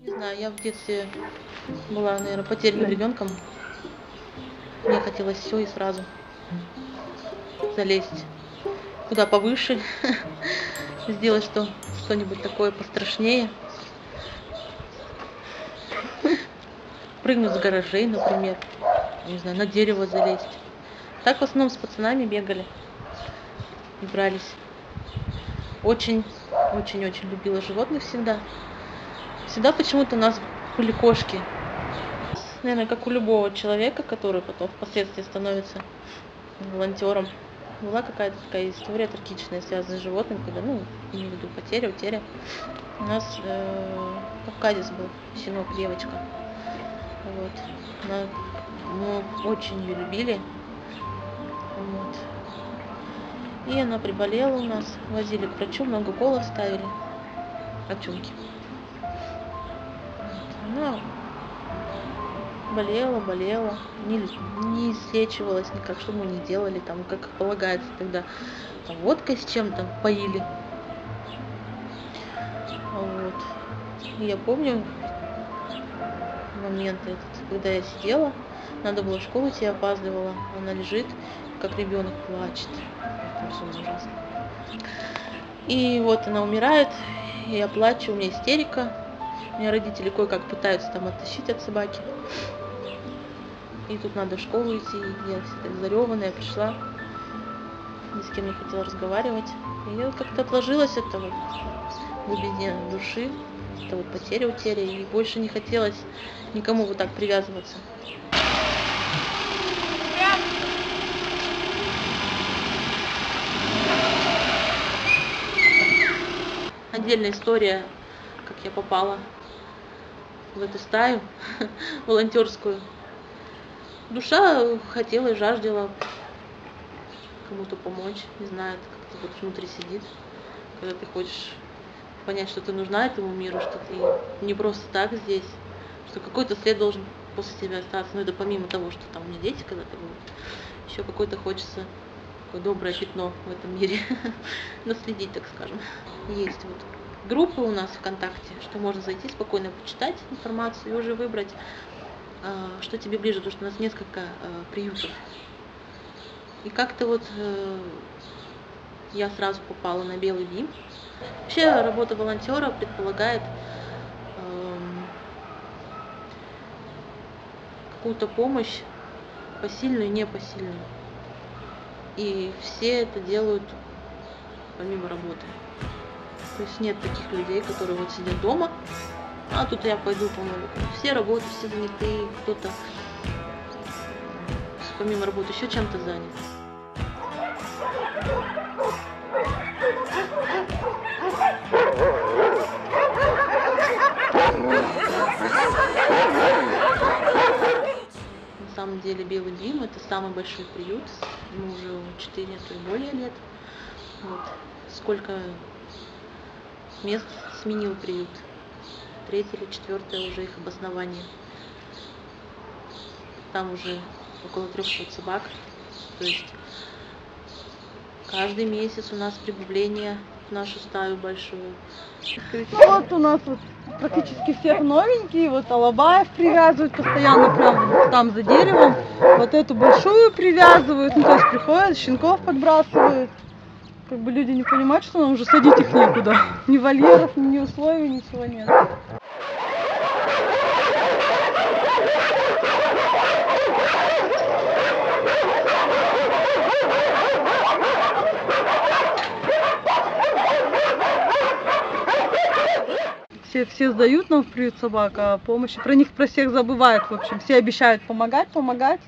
Не знаю, я в детстве была, наверное, потерянным ребенком. Мне хотелось все и сразу залезть куда повыше, сделать что, что-нибудь такое пострашнее. Прыгнуть с гаражей, например. Не знаю, на дерево залезть. Так в основном с пацанами бегали. И брались. Очень, очень, очень любила животных всегда. Всегда почему-то у нас были кошки. Наверное, как у любого человека, который потом впоследствии становится волонтером. Была какая-то такая история трагичная, связанная с животным, когда, ну, имею в виду потеря, утеря. У нас э, кавказец был, щенок, девочка. Вот. Она, мы очень ее любили. Вот. И она приболела у нас, возили к врачу, много уколов ставили. Котенки. Она болела, болела, не, не излечивалась никак, что мы не делали, там, как полагается тогда, там, водкой с чем-то поили. Вот. Я помню момент этот, когда я сидела, надо было в школу идти, опаздывала, она лежит, как ребенок плачет. И вот она умирает, я плачу, у меня истерика, меня родители кое-как пытаются там оттащить от собаки. И тут надо в школу идти. Я вся зареванная пришла. Ни с кем не хотела разговаривать. И я как-то отложилась это вот в глубине души. Это вот потеря утеря. И больше не хотелось никому вот так привязываться. Отдельная история, как я попала в эту стаю волонтерскую. Душа хотела и жаждала кому-то помочь, не знаю, это как-то вот внутри сидит, когда ты хочешь понять, что ты нужна этому миру, что ты не просто так здесь, что какой-то след должен после тебя остаться, ну это помимо того, что там у меня дети когда-то будут, еще какой-то хочется такое доброе пятно в этом мире наследить, так скажем. Есть вот группы у нас ВКонтакте, что можно зайти спокойно почитать информацию и уже выбрать, а, что тебе ближе, потому что у нас несколько а, приютов. И как-то вот э, я сразу попала на белый бим. Вообще работа волонтера предполагает эм, какую-то помощь посильную и непосильную. И все это делают помимо работы. То есть нет таких людей, которые вот сидят дома, а тут я пойду помогу. Все работают, все заняты, кто-то помимо работы еще чем-то занят. На самом деле Белый Дим это самый большой приют. Ему уже 4, а то и более лет. Вот. Сколько мест сменил приют. Третье или четвертое уже их обоснование. Там уже около 300 собак. То есть каждый месяц у нас прибавление нашу стаю большую. Вот у нас вот практически всех новенькие, вот Алабаев привязывают постоянно прям там за деревом, вот эту большую привязывают, ну то есть приходят, щенков подбрасывают. Как бы люди не понимают, что нам уже садить их некуда. Ни вольеров, ни условий, ничего нет. Все, все сдают нам в приют собак, а помощи про них про всех забывают, в общем. Все обещают помогать, помогать.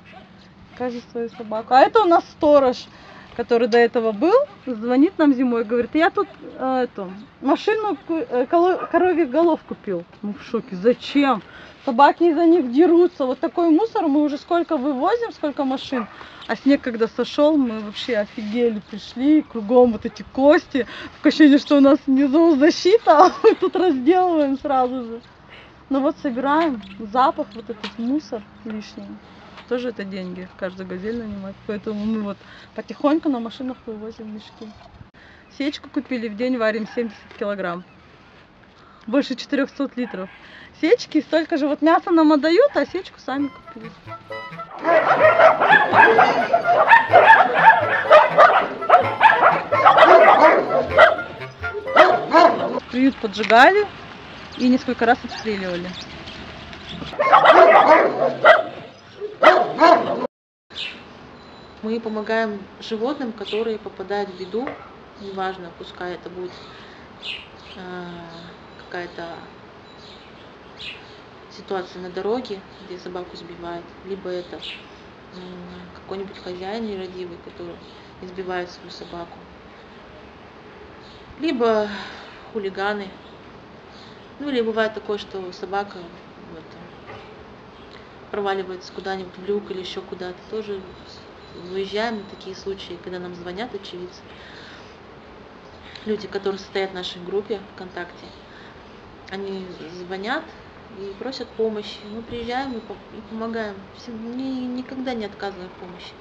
Каждый свою собаку. А это у нас сторож, который до этого был, звонит нам зимой, говорит, я тут э, эту, машину э, коровьих голов купил. Мы в шоке. Зачем? Собаки из-за них дерутся. Вот такой мусор мы уже сколько вывозим, сколько машин. А снег, когда сошел, мы вообще офигели, пришли, кругом вот эти кости. Такое ощущение, что у нас внизу защита, а мы тут разделываем сразу же. Ну вот собираем запах, вот этот мусор лишний. Тоже это деньги, каждую газель нанимать. Поэтому мы вот потихоньку на машинах вывозим мешки. Сечку купили, в день варим 70 килограмм. Больше 400 литров. Сечки, столько же вот мясо нам отдают, а сечку сами купили. Приют поджигали и несколько раз обстреливали. Мы помогаем животным, которые попадают в беду, неважно, пускай это будет э, какая-то ситуация на дороге, где собаку сбивают, либо это какой-нибудь хозяин нерадивый, который избивает свою собаку, либо хулиганы. Ну или бывает такое, что собака вот, проваливается куда-нибудь в люк или еще куда-то. Тоже выезжаем на такие случаи, когда нам звонят очевидцы. Люди, которые состоят в нашей группе ВКонтакте, они звонят и просят помощи. Мы приезжаем и, по- и помогаем. Ни- никогда не отказываем в помощи.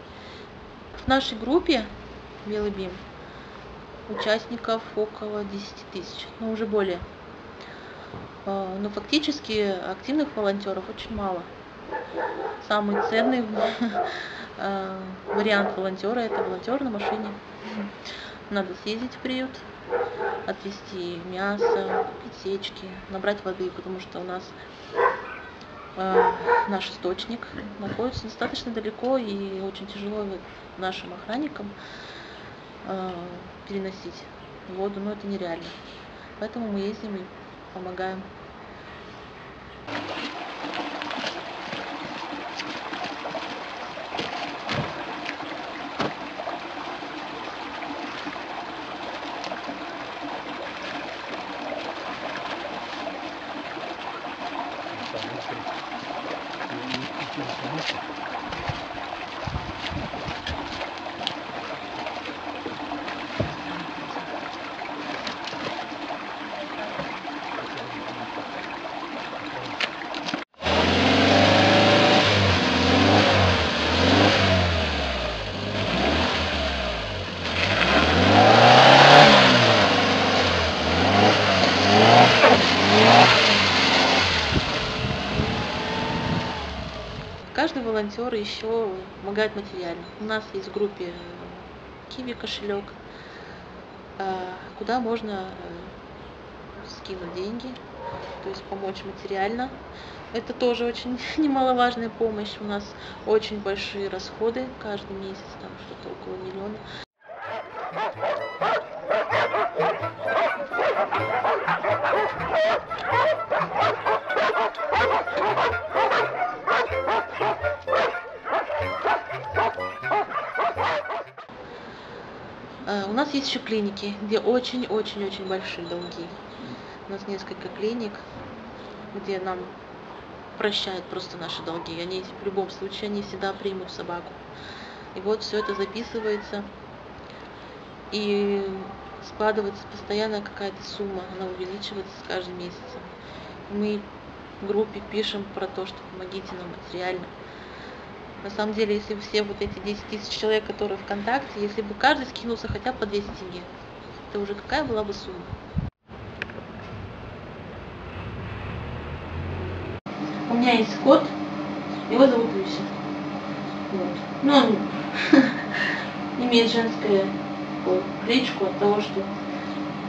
В нашей группе Белый участников около 10 тысяч, ну уже более. А, Но фактически активных волонтеров очень мало. Самый ценный э, вариант волонтера это волонтер на машине. Надо съездить в приют, отвезти мясо, купить набрать воды, потому что у нас э, наш источник находится достаточно далеко и очень тяжело нашим охранникам э, переносить воду, но это нереально. Поэтому мы ездим и помогаем. Каждый волонтер еще помогает материально. У нас есть в группе Киви кошелек, э, куда можно э, скинуть деньги, то есть помочь материально. Это тоже очень немаловажная помощь. У нас очень большие расходы каждый месяц, там что-то около миллиона. Э, У нас есть еще клиники, где очень-очень-очень большие долги. У нас несколько клиник, где нам прощают просто наши долги. Они в любом случае, они всегда примут собаку. И вот все это записывается. И складывается постоянно какая-то сумма, она увеличивается с каждым месяцем. Мы в группе пишем про то, что помогите нам материально. На самом деле, если бы все вот эти 10 тысяч человек, которые ВКонтакте, если бы каждый скинулся хотя бы по 200 тенге, это уже какая была бы сумма? У меня есть кот, его зовут Люся. Вот. Ну, он имеет женское кличку от того, что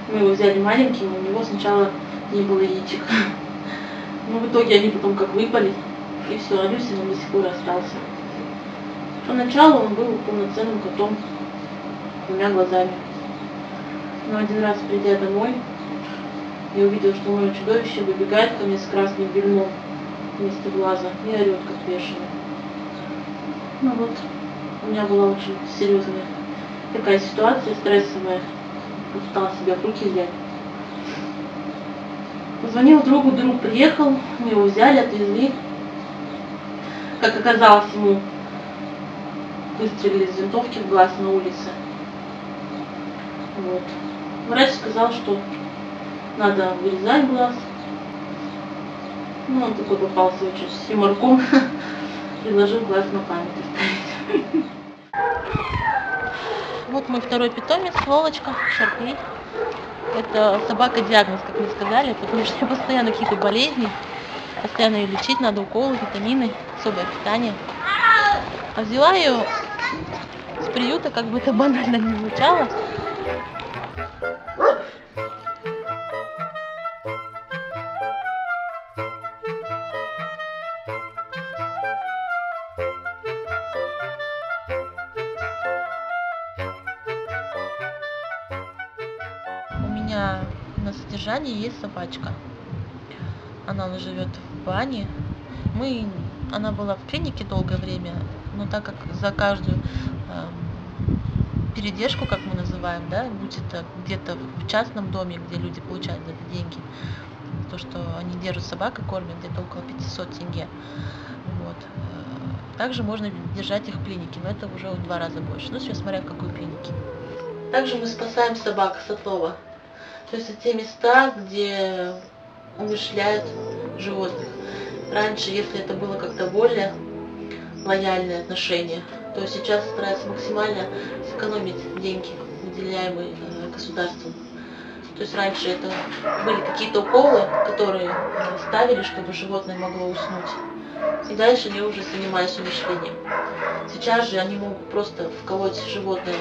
мы его взяли маленьким, у него сначала не было яичек. Но в итоге они потом как выпали, и все, а Люся нам до сих пор остался. Поначалу он был полноценным котом, с двумя глазами. Но один раз, придя домой, я увидела, что мое чудовище выбегает ко мне с красным бельмом вместо глаза и орет, как бешеный. Ну вот, у меня была очень серьезная такая ситуация стрессовая. Попыталась себя в руки взять. Позвонил другу, друг приехал, мы его взяли, отвезли. Как оказалось, ему выстрелили из винтовки в глаз на улице. Вот. Врач сказал, что надо вырезать глаз. Ну, он такой попался очень с юморком. Приложил глаз на память оставить. Вот мой второй питомец, Волочка, Шарпей. Это собака-диагноз, как мне сказали, потому что нее постоянно какие-то болезни. Постоянно ее лечить надо, уколы, витамины, особое питание. А взяла ее приюта, как бы это банально не звучало. У меня на содержании есть собачка. Она живет в бане. Мы, она была в клинике долгое время, но так как за каждую эм, передержку, как мы называем, да, будь это где-то в частном доме, где люди получают за это деньги, то, что они держат собак и кормят, где-то около 500 тенге. Вот. э, Также можно держать их в клинике, но это уже в два раза больше. Ну, сейчас смотря в какой клинике. Также мы спасаем собак с отлова. То есть это те места, где умерщвляют животных. Раньше, если это было как-то более лояльное отношение, то сейчас стараются максимально сэкономить деньги, выделяемые э, государством. То есть раньше это были какие-то уколы, которые э, ставили, чтобы животное могло уснуть. И дальше они уже занимались умерщвлением. Сейчас же они могут просто вколоть животное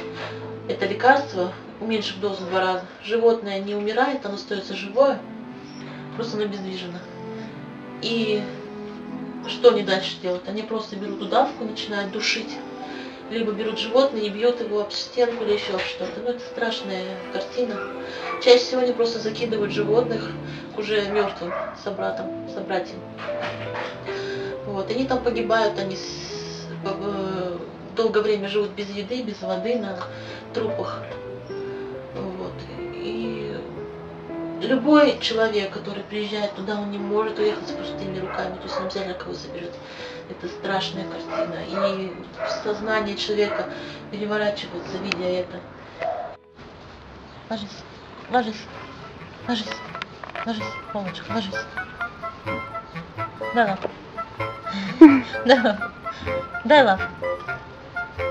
это лекарство, уменьшив дозу в два раза. Животное не умирает, оно остается живое, просто оно обездвижено. И что они дальше делают? Они просто берут удавку, начинают душить. Либо берут животное и бьют его об стенку или еще что-то. Ну, это страшная картина. Чаще всего они просто закидывают животных к уже мертвым собратам, собратьям. Вот. Они там погибают, они с- э, долгое время живут без еды, без воды, на трупах. Любой человек, который приезжает туда, он не может уехать с пустыми руками, то есть он обязательно кого заберет. Это страшная картина. И сознание человека переворачивается, видя это. Ложись, ложись, ложись, ложись, Полочка, ложись. Дай лапу. Дай лапу.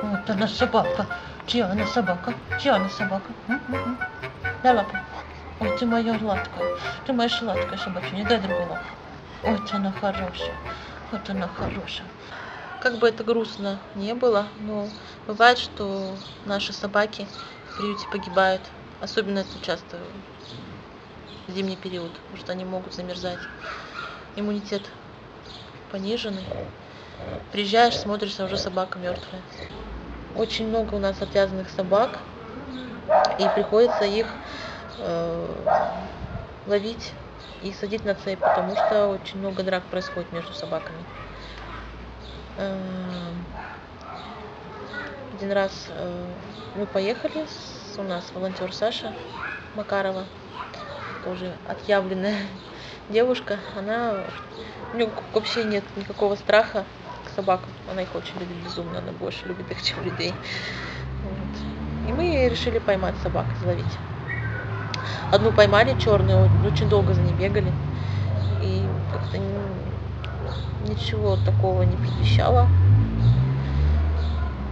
Вот она собака. Чья она собака? Чья она собака? Дай лапу. Ой, ты моя сладкая. Ты моя сладкая собачка. Не дай лапу. Ой, ты она хорошая. Вот она хорошая. Как бы это грустно не было, но бывает, что наши собаки в приюте погибают. Особенно это часто в зимний период, потому что они могут замерзать. Иммунитет пониженный. Приезжаешь, смотришься, уже собака мертвая. Очень много у нас отвязанных собак, и приходится их ловить и садить на цепь, потому что очень много драк происходит между собаками. Эм, Один раз э, мы поехали, у нас волонтер Саша Макарова, тоже отъявленная девушка, она, у нее вообще нет никакого страха к собакам, она их очень любит безумно, она больше любит их, чем людей. Вот. И мы решили поймать собак, изловить. Одну поймали черную, очень долго за ней бегали. И как-то ничего такого не предвещало.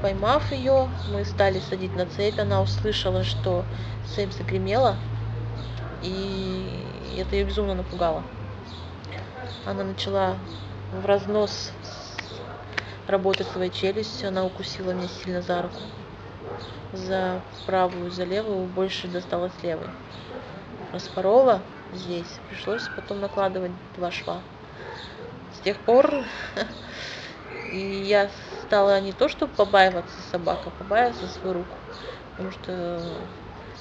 Поймав ее, мы стали садить на цепь. Она услышала, что цепь загремела, и это ее безумно напугало. Она начала в разнос работать своей челюстью, она укусила меня сильно за руку. За правую, за левую, больше досталось левой. Распорола здесь, пришлось потом накладывать два шва. С тех пор и я стала не то, чтобы побаиваться собак, а побаиваться свою руку. Потому что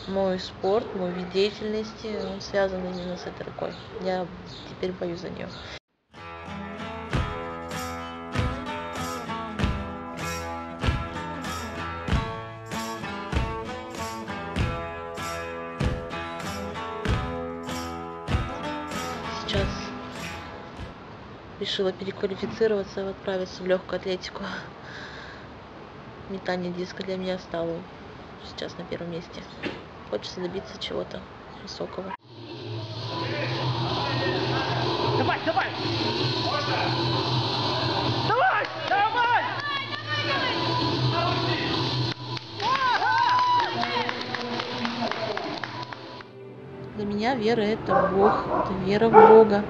мой спорт, мой вид деятельности, он связан именно с этой рукой. Я теперь боюсь за нее. решила переквалифицироваться и отправиться в легкую атлетику. Метание диска для меня стало сейчас на первом месте. Хочется добиться чего-то высокого. Давай, давай! Давай! Давай! Для меня вера – это Бог, это вера в Бога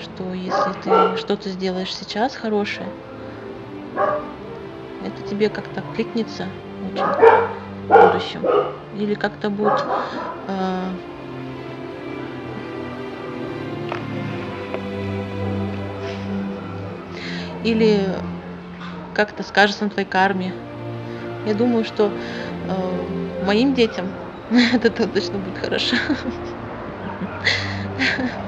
что если ты что-то сделаешь сейчас хорошее, это тебе как-то кликнется очень в будущем. Или как-то будет э, или как-то скажется на твоей карме. Я думаю, что э, моим детям это точно будет хорошо.